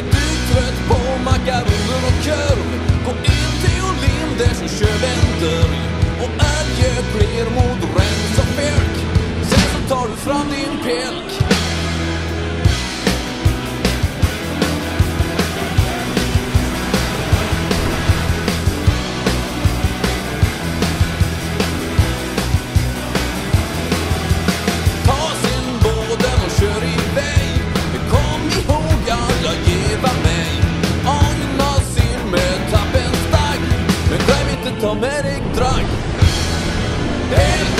Är du trött på makaroner och korv? Gå in till Olinders och köp en dörr och adjö fler There's